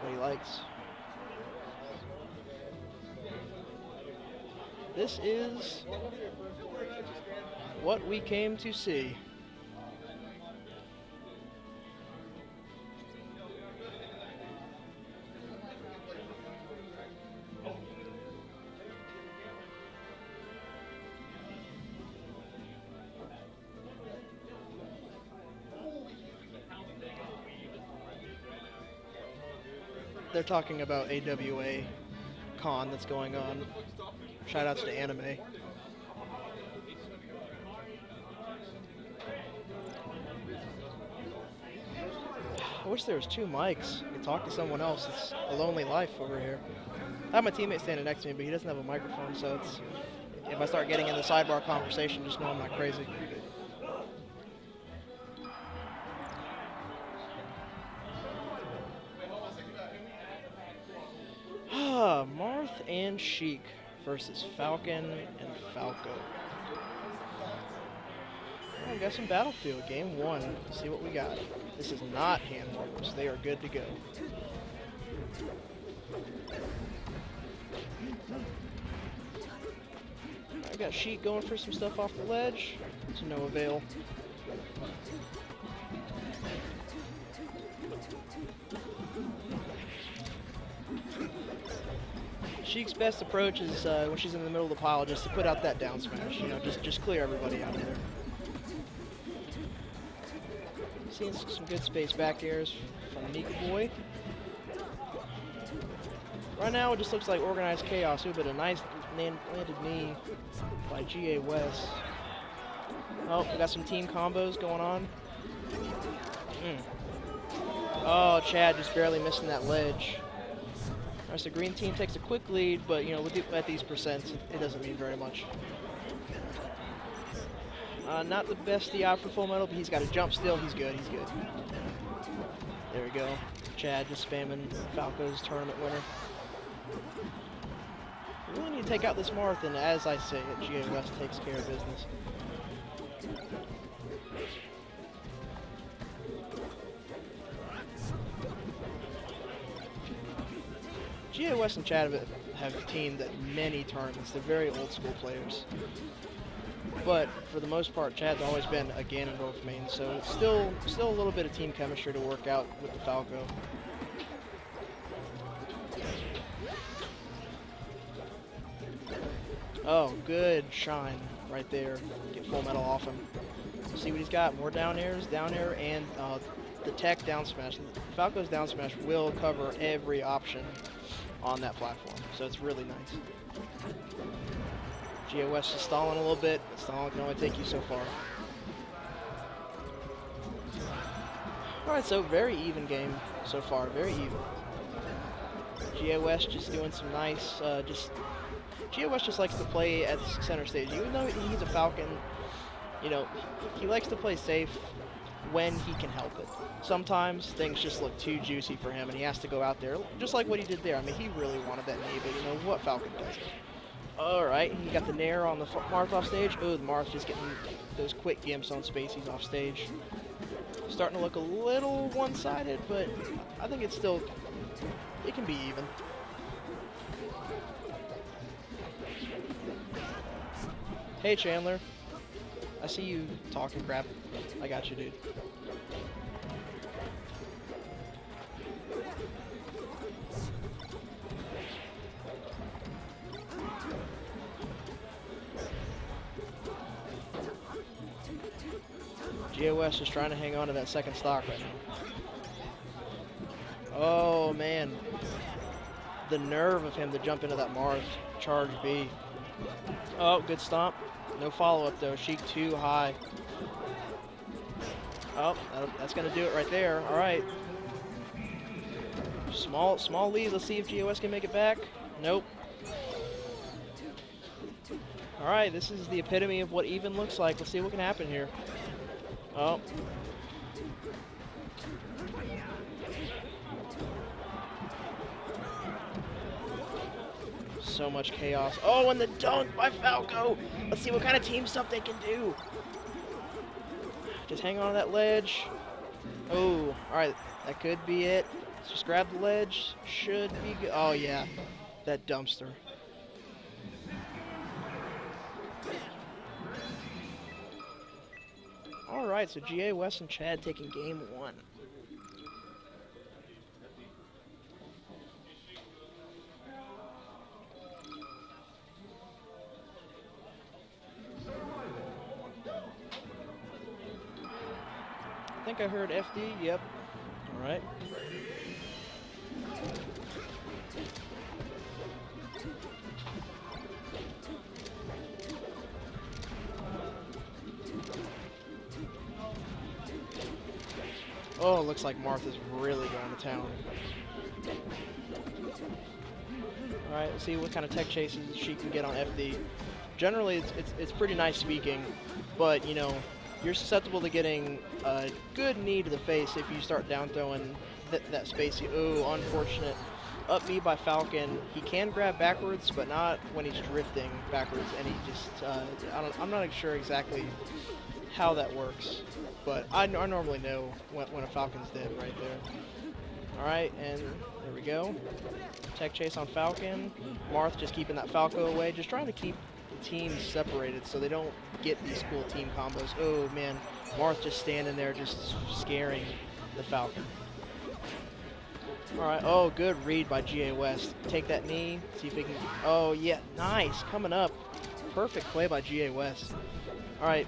What he likes. This is what we came to see. They're talking about AWA con that's going on. Shoutouts to anime. I wish there was two mics. I could talk to someone else. It's a lonely life over here. I have my teammate standing next to me, but he doesn't have a microphone, so it's if I start getting in the sidebar conversation, just know I'm not crazy. Sheik versus Falcon and Falco. Oh, we got some Battlefield. Game one. Let's see what we got. This is not hand warmers. They are good to go. I got Sheik going for some stuff off the ledge. To no avail. Sheik's best approach is uh, when she's in the middle of the pile, just to put out that down smash. You know, just just clear everybody out of there. Seeing some good space back airs from Nika Boy. Right now, it just looks like organized chaos. But a nice landed knee by GA West. Oh, we got some team combos going on. Mm. Oh, Chadd just barely missing that ledge. Alright, so green team takes a quick lead, but you know, the, at these percents, it doesn't mean very much. Uh, not the best DI for Full Metal, but he's got a jump still. He's good. He's good. There we go. Chadd just spamming Falco's tournament winner. We really need to take out this Marth, and as I say GA West takes care of business. GA West and Chadd have, teamed at many tournaments. They're very old school players. But for the most part, Chadd's always been a Ganondorf main, so it's still still a little bit of team chemistry to work out with the Falco. Oh, good shine right there. Get full metal off him. See what he's got. More down airs, down air, and uh, the tech down smash. Falco's down smash will cover every option on that platform, so it's really nice. West is stalling a little bit, stalling can only take you so far. Alright, so very even game so far, very even. West just doing some nice, uh, just, West just likes to play at center stage. Even though he's a Falcon, you know, he likes to play safe when he can help it. Sometimes things just look too juicy for him and he has to go out there, just like what he did there. I mean, he really wanted that knee, but you know what Falcon does. Alright, he got the Nair on the Marth off stage. Oh, the Marth just getting those quick gimps on Spaceys off stage. Starting to look a little one-sided, but I think it's still, it can be even. Hey Chandler, I see you talking crap. I got you, dude. West is trying to hang on to that second stock right now. Oh, man. The nerve of him to jump into that Marth's charge B. Oh, good stomp. No follow-up, though. Sheik too high. Oh, that's going to do it right there. All right. Small, small lead. Let's see if GOS can make it back. Nope. All right, this is the epitome of what even looks like. Let's see what can happen here. Oh. So much chaos. Oh, and the dunk by Falco. Let's see what kind of team stuff they can do. Just hang on to that ledge. Oh, all right. That could be it. Just grab the ledge. Should be good. Oh, yeah. That dumpster. All right, so GA West and Chadd taking game one. Think I heard FD. Yep. All right. Oh, looks like Marth's really going to town. Alright, let's see what kind of tech chases she can get on FD. Generally, it's, it's, it's pretty nice speaking, but, you know, you're susceptible to getting a good knee to the face if you start down throwing th that spacey. Oh, unfortunate. Up B by Falcon. He can grab backwards, but not when he's drifting backwards, and he just, uh, I I'm not sure exactly how that works, but I, I normally know when, when a Falcon's dead right there. All right, and there we go. Tech chase on Falcon. Marth just keeping that Falco away, just trying to keep teams separated so they don't get these cool team combos. Oh man, Marth just standing there just scaring the Falcon. All right, oh, good read by GA West. Take that knee, see if he can, oh yeah, nice, coming up. Perfect play by GA West. All right,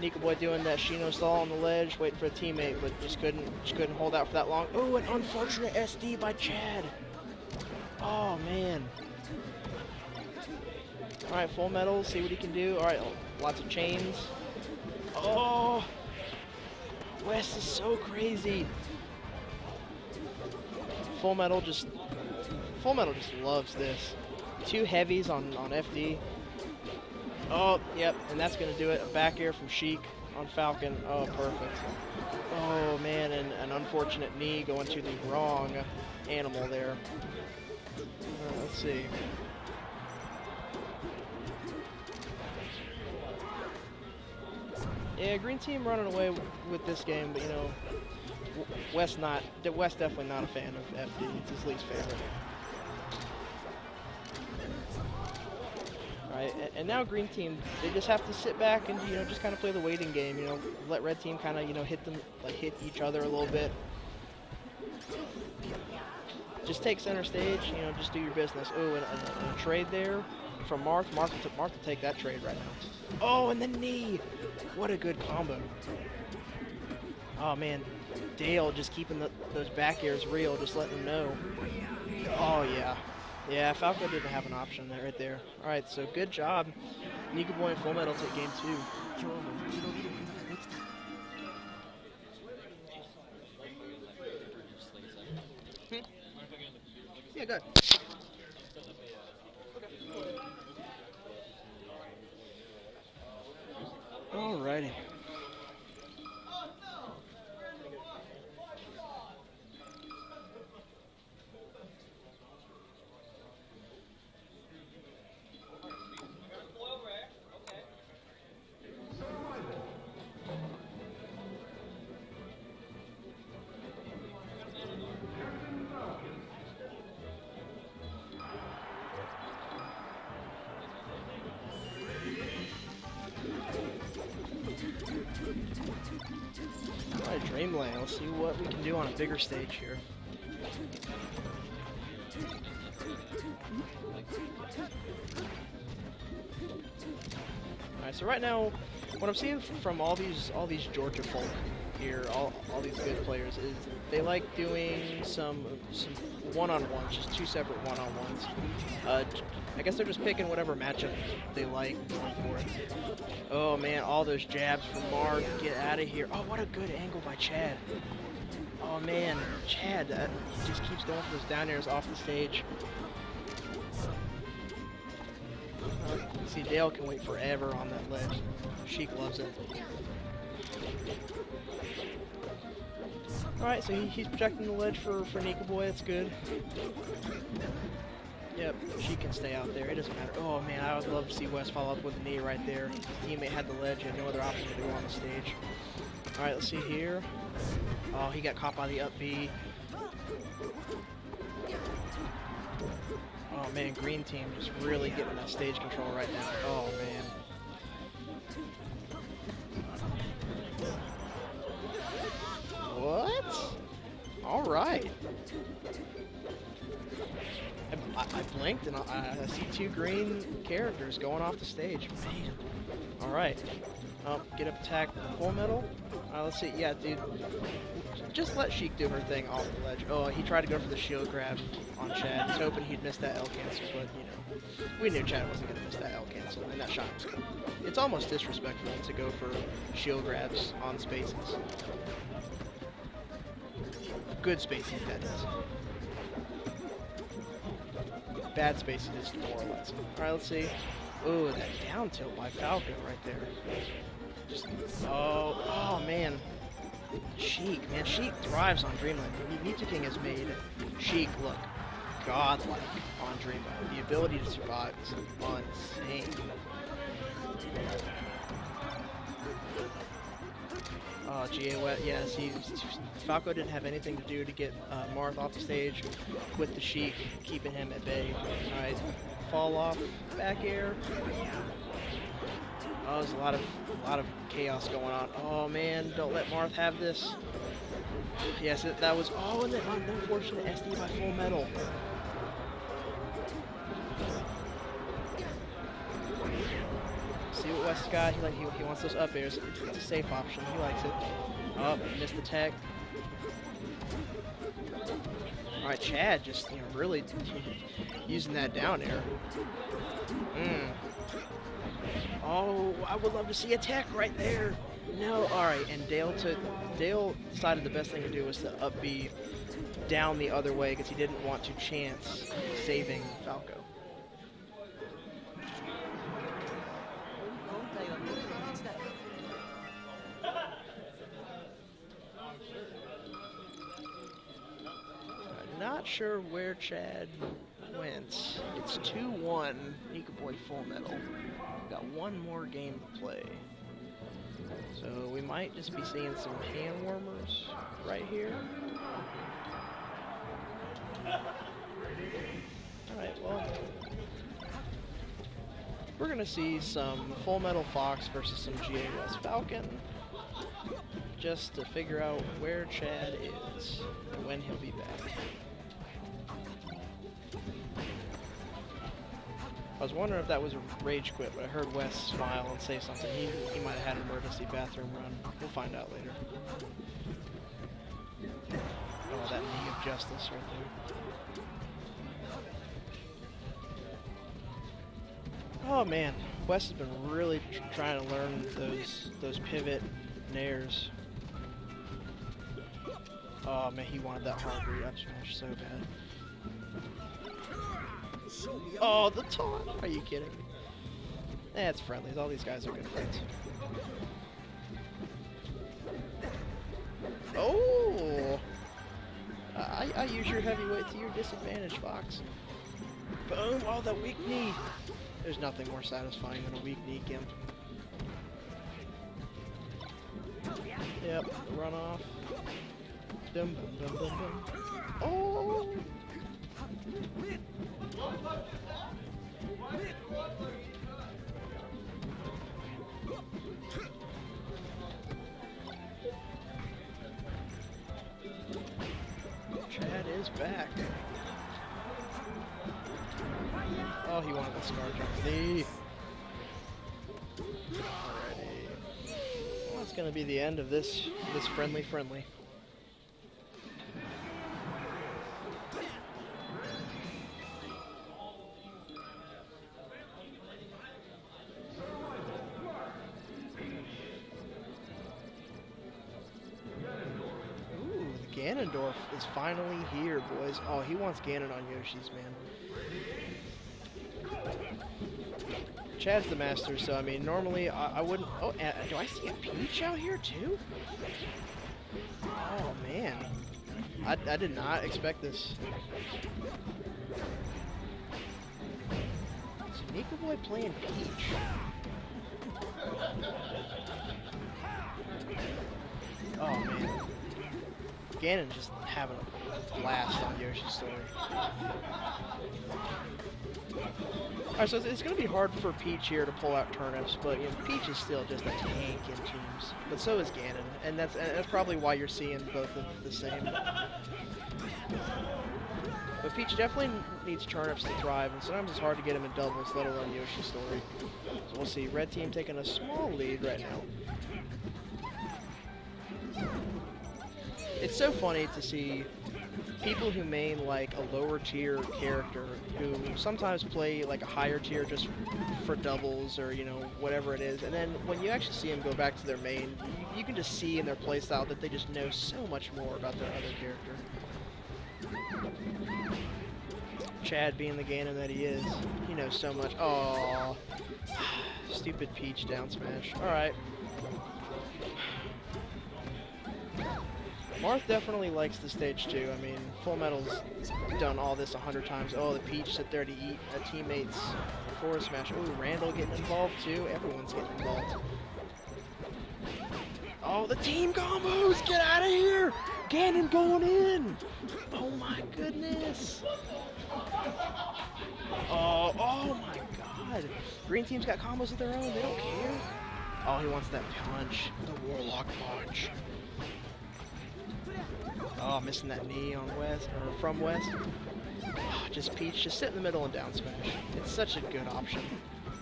Nicaboy doing that Shino stall on the ledge, waiting for a teammate, but just couldn't just couldn't hold out for that long. Oh, an unfortunate SD by Chadd. Oh man. All right, full metal. See what he can do. All right, lots of chains. Oh, West is so crazy. Full metal just full metal just loves this. Two heavies on on FD. Oh, yep, and that's to do it. A back air from Sheik on Falcon. Oh, perfect. Oh, man, and an unfortunate knee going to the wrong animal there. Let's see. Yeah, green team running away with this game, but you know, West not, West definitely not a fan of FD. It's his least favorite. right? And now green team, they just have to sit back and you know just kind of play the waiting game. You know, let red team kind of you know hit them like hit each other a little bit. Just take center stage. You know, just do your business. Oh, and, and, a trade there from Marth. Marth to Marth to take that trade right now. Oh, and the knee. What a good combo. Oh man, Dale just keeping the, those back airs real, just letting them know. Oh yeah. Yeah, Falco didn't have an option there, right there. All right, so good job. Nicaboy and Full Metal take game two. Hmm? yeah, good. Alrighty. Let's see what we can do on a bigger stage here. Alright, so right now, what I'm seeing from all these all these Georgia folk here, all, all these good players, is they like doing some some one-on-ones, just two separate one-on-ones. Uh, I guess they're just picking whatever matchup they like going for it. Oh man, all those jabs from Marth. Get out of here. Oh, what a good angle by Chadd. Oh man, Chadd, that, just keeps going for those down airs off the stage. See, Dale can wait forever on that ledge. Sheik loves it. Alright, so he, he's protecting the ledge for, for Nicaboy, that's good. Yep, she can stay out there. It doesn't matter. Oh man, I would love to see West follow up with a knee right there. His teammate had the ledge, and no other option to go on the stage. Alright, let's see here. Oh, he got caught by the up B. Oh man, green team just really getting that stage control right now. Oh man. What? Alright. I, I, I blinked and I, I see two green characters going off the stage. Man. Alright. Oh, get up attack full metal. Uh, let's see. Yeah, dude. Just let Sheik do her thing off the ledge. Oh, he tried to go for the shield grab on Chadd. He's hoping he'd miss that L cancel, but, you know, we knew Chadd wasn't going to miss that L cancel, and that shot was good. It's almost disrespectful to go for shield grabs on spaces. Good spaces, that is. Bad spaces is demoralizing. Alright, let's see. Ooh, that down tilt by Falco right there. Just, oh, oh man. Sheik, man, Sheik thrives on Dreamland. Mew2King has made Sheik look godlike on Dreamland. The ability to survive is insane. Oh, GA Wet, yes, he, Falco didn't have anything to do to get uh, Marth off the stage with the Sheik, keeping him at bay. Alright, fall off, back air. Oh, there's a lot of a lot of chaos going on. Oh man, don't let Marth have this. Yes, it, that was. Oh, and then oh, unfortunate SD by full metal. See what West got? He like he, he wants those up airs. It's a safe option. He likes it. Oh, missed the tech. All right, Chadd just you know, really using that down air. Mm. Oh, I would love to see a tech right there. No, all right, and Dale took Dale decided the best thing to do was to up B down the other way because he didn't want to chance saving Falco. Not sure where Chadd went. It's 2-1, Nicaboy Full Metal. Got one more game to play. So we might just be seeing some hand warmers right here. Alright, well, we're going to see some Full Metal Fox versus some GA West Falcon just to figure out where Chadd is and when he'll be back. I was wondering if that was a rage quit, but I heard Wes smile and say something. He, he might have had an emergency bathroom run. We'll find out later. Oh, that knee of justice right there. Oh man, Wes has been really tr trying to learn those those pivot nairs. Oh man, he wanted that hard read up smash so bad. Oh, the time. Are you kidding me? That's eh, friendlies. All these guys are good friends. Oh! I, I use your heavyweight to your disadvantage, Fox. Boom! Oh, the weak knee! There's nothing more satisfying than a weak knee Kim. Yep, run off. Dum dum dum dum dum. Oh! Chadd is back. Oh, he wanted the scar jump knee. Alrighty. Well, that's gonna be the end of this this friendly friendly. Ganondorf is finally here, boys. Oh, he wants Ganon on Yoshi's, man. Chadd's the master, so I mean, normally I, I wouldn't. Oh, uh, do I see a Peach out here too? Oh man, I, I did not expect this. Is Nicaboy playing Peach? Ganon's just having a blast on Yoshi's story. Alright, so it's, it's going to be hard for Peach here to pull out turnips, but you know, Peach is still just a tank in teams. But so is Ganon, and that's and that's probably why you're seeing both of the same. But Peach definitely needs turnips to thrive, and sometimes it's hard to get him in doubles, let alone Yoshi's story. So we'll see. Red team taking a small lead right now. It's so funny to see people who main like a lower tier character who sometimes play like a higher tier just for doubles or you know whatever it is. And then when you actually see them go back to their main you, can just see in their playstyle that they just know so much more about their other character. Chadd being the Ganon that he is he knows so much. Oh stupid Peach down smash. Alright Marth definitely likes the stage too. I mean, Full Metal's done all this a hundred times. Oh, the Peach sit there to eat a teammate's forward smash. Oh, Randall getting involved too. Everyone's getting involved. Oh, the team combos! Get out of here! Ganon going in! Oh my goodness! Oh, oh my god! Green team's got combos of their own. They don't care. Oh, he wants that punch. The Warlock punch. Oh, missing that knee on West, or from West. Oh, just Peach, just sit in the middle and down smash. It's such a good option.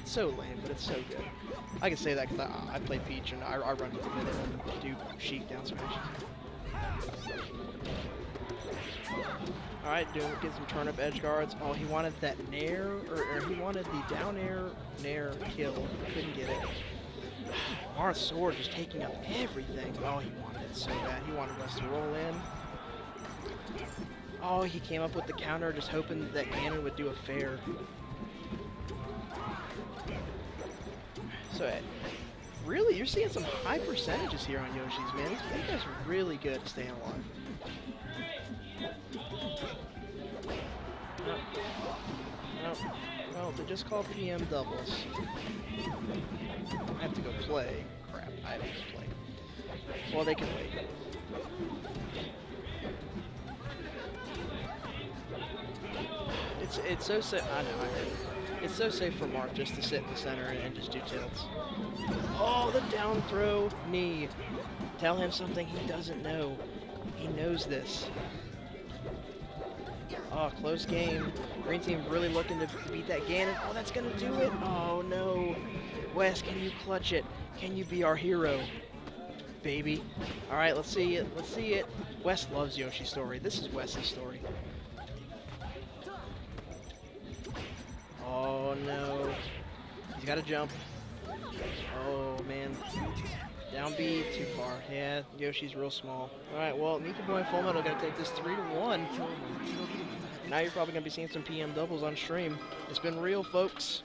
It's so lame, but it's so good. I can say that because I, I, play Peach and I, I run to the middle and do Sheik down smash. Alright, doing get some turnip edge guards. Oh, he wanted that nair, or, or he wanted the down air nair kill. Couldn't get it. Marth's sword just taking up everything. Oh, he wanted it so bad. He wanted us to roll in. Oh, he came up with the counter just hoping that Ganon would do a fair. So, really, you're seeing some high percentages here on Yoshi's, man. These, guys are really good at staying alive. Oh, oh, no. No. Well, they're just called PM doubles. I have to go play. Crap, I have to play. Well, they can wait. It's it's so safe. I know. I. It's so safe for Marth just to sit in the center and, and just do tilts. Oh, the down throw knee. Tell him something he doesn't know. He knows this. Oh, close game. Green team really looking to beat that Ganon. Oh, that's gonna do it. Oh no. Wes, can you clutch it? Can you be our hero? Baby. Alright, let's see it. Let's see it. Wes loves Yoshi's story. This is Wes's story. He's got to jump. Oh man. Down B, too far. Yeah, Yoshi's real small. Alright, well, Nicaboy and Full Metal gotta take this 3 to 1. Now you're probably gonna be seeing some PM doubles on stream. It's been real, folks.